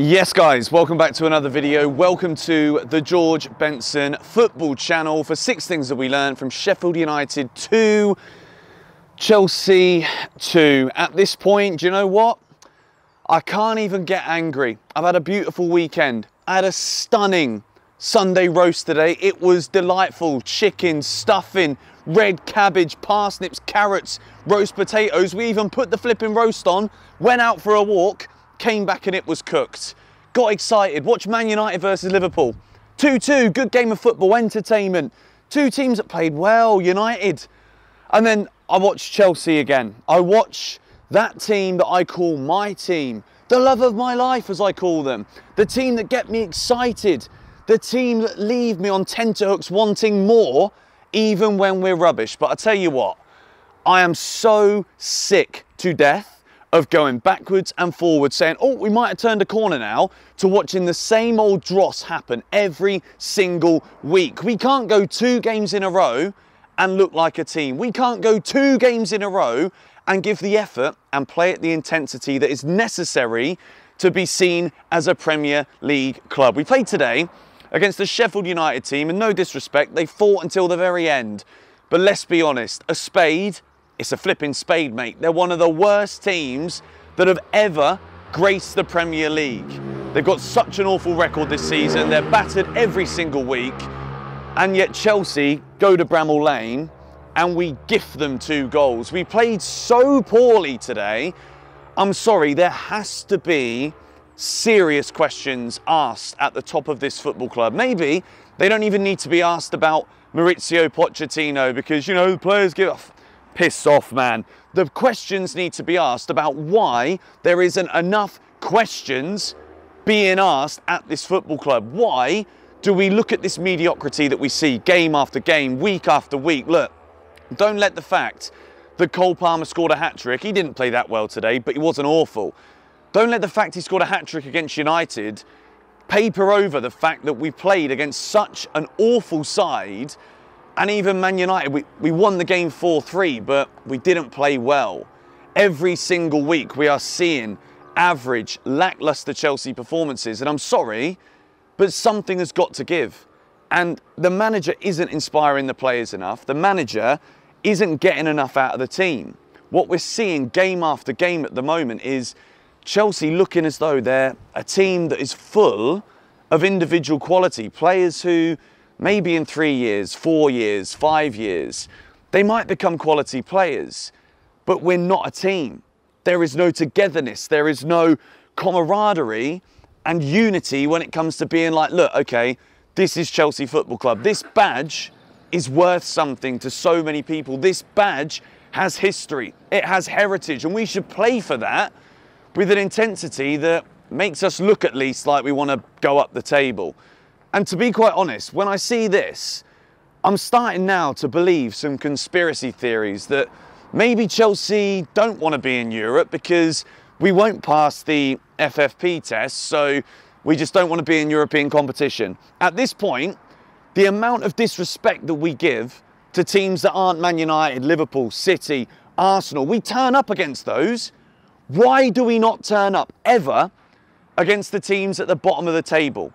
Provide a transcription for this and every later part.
Yes guys, welcome back to another video. Welcome to the George Benson football channel for six things that we learned from Sheffield United to Chelsea to. At this point, do you know what? I can't even get angry. I've had a beautiful weekend. I had a stunning Sunday roast today. It was delightful. Chicken, stuffing, red cabbage, parsnips, carrots, roast potatoes. We even put the flipping roast on, went out for a walk, came back and it was cooked. Got excited, watched Man United versus Liverpool. 2-2, good game of football, entertainment. Two teams that played well, United. And then I watched Chelsea again. I watch that team that I call my team. The love of my life, as I call them. The team that get me excited. The team that leave me on tenterhooks wanting more, even when we're rubbish. But I tell you what, I am so sick to death of going backwards and forwards, saying, oh, we might have turned a corner now, to watching the same old dross happen every single week. We can't go two games in a row and look like a team. We can't go two games in a row and give the effort and play at the intensity that is necessary to be seen as a Premier League club. We played today against the Sheffield United team, and no disrespect, they fought until the very end. But let's be honest, a spade it's a flipping spade, mate. They're one of the worst teams that have ever graced the Premier League. They've got such an awful record this season. They're battered every single week. And yet Chelsea go to Bramall Lane and we gift them two goals. We played so poorly today. I'm sorry, there has to be serious questions asked at the top of this football club. Maybe they don't even need to be asked about Mauricio Pochettino because, you know, the players give off piss off, man. The questions need to be asked about why there isn't enough questions being asked at this football club. Why do we look at this mediocrity that we see game after game, week after week? Look, don't let the fact that Cole Palmer scored a hat trick, he didn't play that well today, but he wasn't awful. Don't let the fact he scored a hat trick against United paper over the fact that we played against such an awful side and even Man United, we, we won the game 4 3, but we didn't play well. Every single week, we are seeing average, lackluster Chelsea performances. And I'm sorry, but something has got to give. And the manager isn't inspiring the players enough. The manager isn't getting enough out of the team. What we're seeing game after game at the moment is Chelsea looking as though they're a team that is full of individual quality. Players who maybe in three years, four years, five years, they might become quality players, but we're not a team. There is no togetherness, there is no camaraderie and unity when it comes to being like, look, okay, this is Chelsea Football Club. This badge is worth something to so many people. This badge has history, it has heritage, and we should play for that with an intensity that makes us look at least like we want to go up the table. And to be quite honest, when I see this, I'm starting now to believe some conspiracy theories that maybe Chelsea don't want to be in Europe because we won't pass the FFP test, so we just don't want to be in European competition. At this point, the amount of disrespect that we give to teams that aren't Man United, Liverpool, City, Arsenal, we turn up against those. Why do we not turn up ever against the teams at the bottom of the table?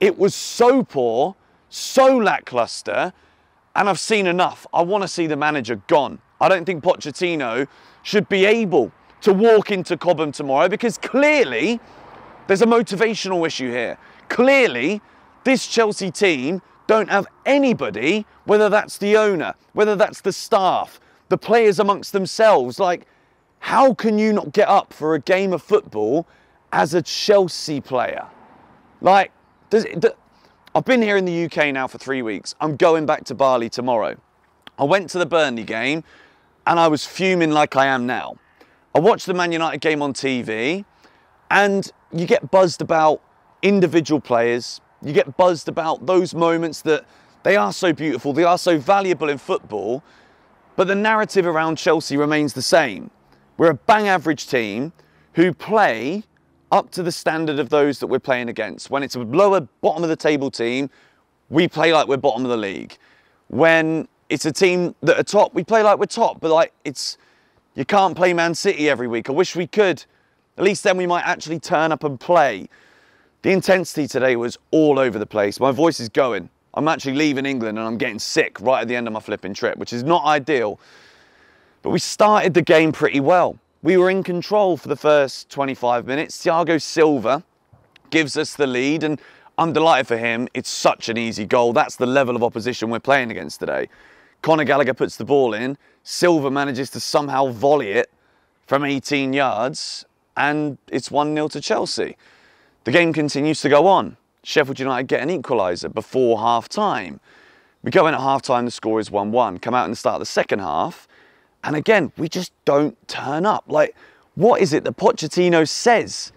It was so poor, so lackluster, and I've seen enough. I want to see the manager gone. I don't think Pochettino should be able to walk into Cobham tomorrow because clearly there's a motivational issue here. Clearly, this Chelsea team don't have anybody, whether that's the owner, whether that's the staff, the players amongst themselves. Like, how can you not get up for a game of football as a Chelsea player? Like, does, I've been here in the UK now for three weeks. I'm going back to Bali tomorrow. I went to the Burnley game and I was fuming like I am now. I watched the Man United game on TV and you get buzzed about individual players. You get buzzed about those moments that they are so beautiful, they are so valuable in football, but the narrative around Chelsea remains the same. We're a bang average team who play up to the standard of those that we're playing against. When it's a lower bottom of the table team, we play like we're bottom of the league. When it's a team that are top, we play like we're top. But like it's, you can't play Man City every week. I wish we could. At least then we might actually turn up and play. The intensity today was all over the place. My voice is going. I'm actually leaving England and I'm getting sick right at the end of my flipping trip, which is not ideal. But we started the game pretty well. We were in control for the first 25 minutes. Thiago Silva gives us the lead and I'm delighted for him. It's such an easy goal. That's the level of opposition we're playing against today. Conor Gallagher puts the ball in. Silva manages to somehow volley it from 18 yards and it's 1-0 to Chelsea. The game continues to go on. Sheffield United get an equaliser before half time. We go in at half time, the score is 1 1. Come out in the start of the second half, and again, we just don't turn up. Like, what is it that Pochettino says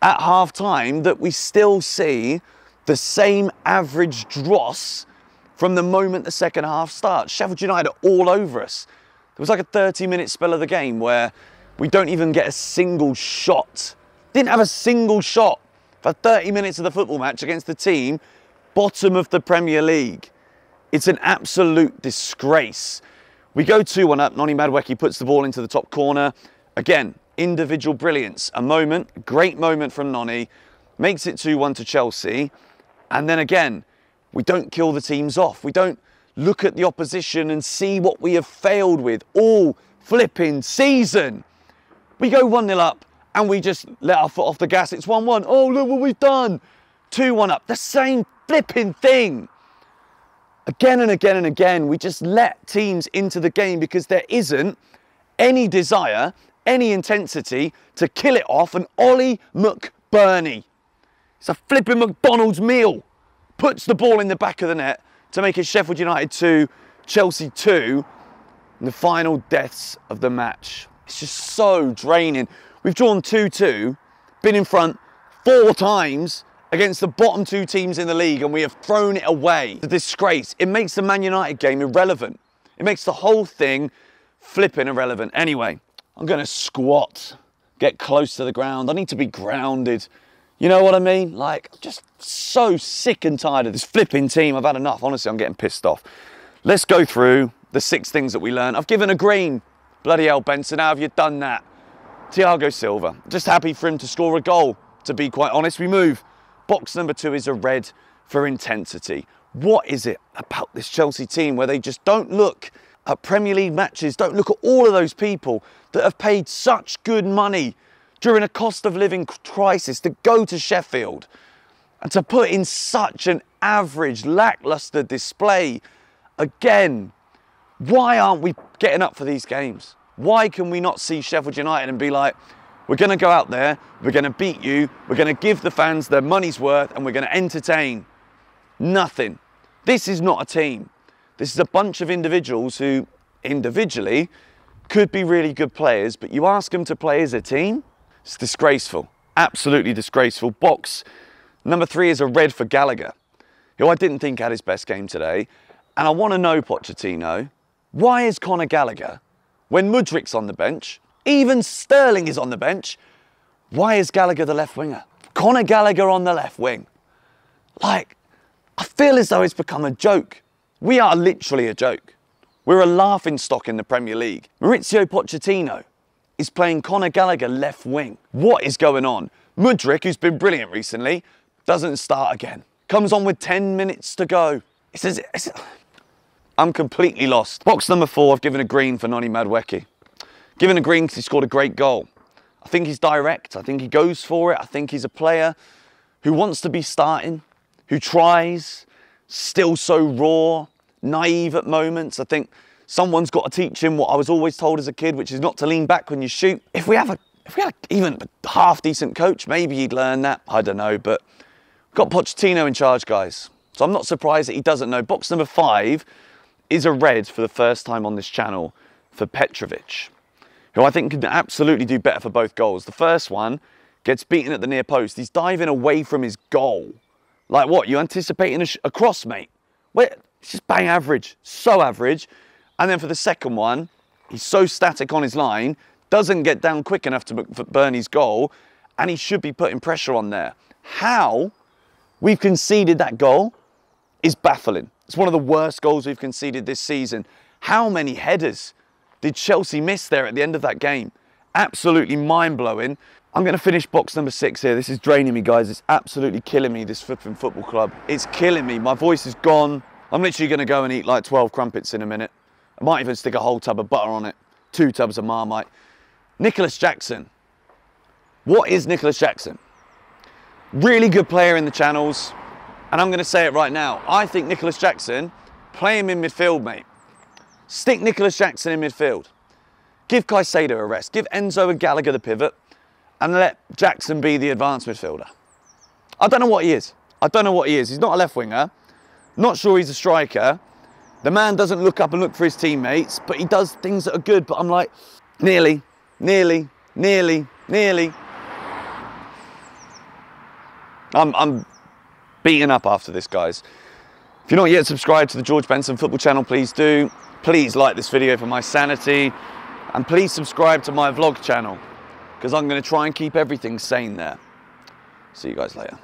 at half time that we still see the same average dross from the moment the second half starts? Sheffield United are all over us. There was like a 30 minute spell of the game where we don't even get a single shot. Didn't have a single shot for 30 minutes of the football match against the team bottom of the Premier League. It's an absolute disgrace. We go 2-1 up, Noni Madueke puts the ball into the top corner. Again, individual brilliance. A moment, great moment from Noni, makes it 2-1 to Chelsea. And then again, we don't kill the teams off. We don't look at the opposition and see what we have failed with all flipping season. We go 1-0 up, and we just let our foot off the gas. It's 1 1. Oh, look what we've done. 2 1 up. The same flipping thing. Again and again and again, we just let teams into the game because there isn't any desire, any intensity to kill it off. an Oli McBurnie, it's a flipping McDonald's meal, puts the ball in the back of the net to make it Sheffield United 2, Chelsea 2, in the final deaths of the match. It's just so draining. We've drawn 2 2, been in front four times against the bottom two teams in the league, and we have thrown it away. The disgrace. It makes the Man United game irrelevant. It makes the whole thing flipping irrelevant. Anyway, I'm going to squat, get close to the ground. I need to be grounded. You know what I mean? Like, I'm just so sick and tired of this flipping team. I've had enough. Honestly, I'm getting pissed off. Let's go through the six things that we learned. I've given a green. Bloody hell, Benson, how have you done that? Thiago Silva. Just happy for him to score a goal, to be quite honest. We move. Box number two is a red for intensity. What is it about this Chelsea team where they just don't look at Premier League matches, don't look at all of those people that have paid such good money during a cost of living crisis to go to Sheffield and to put in such an average, lackluster display again? Why aren't we getting up for these games? Why can we not see Sheffield United and be like, we're going to go out there, we're going to beat you, we're going to give the fans their money's worth, and we're going to entertain? Nothing. This is not a team. This is a bunch of individuals who, individually, could be really good players, but you ask them to play as a team, it's disgraceful. Absolutely disgraceful. Box number three is a red for Gallagher, who I didn't think had his best game today. And I want to know, Pochettino, why is Conor Gallagher when Mudryk's on the bench, even Sterling is on the bench, why is Gallagher the left winger? Conor Gallagher on the left wing. Like, I feel as though it's become a joke. We are literally a joke. We're a laughing stock in the Premier League. Mauricio Pochettino is playing Conor Gallagher left wing. What is going on? Mudryk, who's been brilliant recently, doesn't start again. Comes on with 10 minutes to go. He says, I'm completely lost. Box number four, I've given a green for Noni Madueke. Given a green because he scored a great goal. I think he's direct. I think he goes for it. I think he's a player who wants to be starting, who tries, still so raw, naive at moments. I think someone's got to teach him what I was always told as a kid, which is not to lean back when you shoot. If we have a if we had a, even a half decent coach, maybe he'd learn that. I don't know, but got Pochettino in charge, guys. So I'm not surprised that he doesn't know. Box number five is a red for the first time on this channel for Petrovic, who I think can absolutely do better for both goals. The first one gets beaten at the near post. He's diving away from his goal. Like what? You anticipating a, a cross, mate? Wait, it's just bang average, so average. And then for the second one, he's so static on his line, doesn't get down quick enough to burn his goal, and he should be putting pressure on there. How we've conceded that goal is baffling. It's one of the worst goals we've conceded this season. How many headers did Chelsea miss there at the end of that game? Absolutely mind blowing. I'm going to finish box number six here. This is draining me, guys. It's absolutely killing me, this flipping football club. It's killing me. My voice is gone. I'm literally going to go and eat like 12 crumpets in a minute. I might even stick a whole tub of butter on it, two tubs of Marmite. Nicolas Jackson. What is Nicolas Jackson? Really good player in the channels. And I'm going to say it right now. I think Nicolas Jackson, play him in midfield, mate. Stick Nicolas Jackson in midfield. Give Caicedo a rest. Give Enzo and Gallagher the pivot. And let Jackson be the advanced midfielder. I don't know what he is. I don't know what he is. He's not a left winger. Not sure he's a striker. The man doesn't look up and look for his teammates, but he does things that are good. But I'm like, nearly, nearly, nearly, nearly. I'm, I'm beaten up after this, guys. If you're not yet subscribed to the George Benson Football channel, please do. Please like this video for my sanity. And please subscribe to my vlog channel because I'm going to try and keep everything sane there. See you guys later.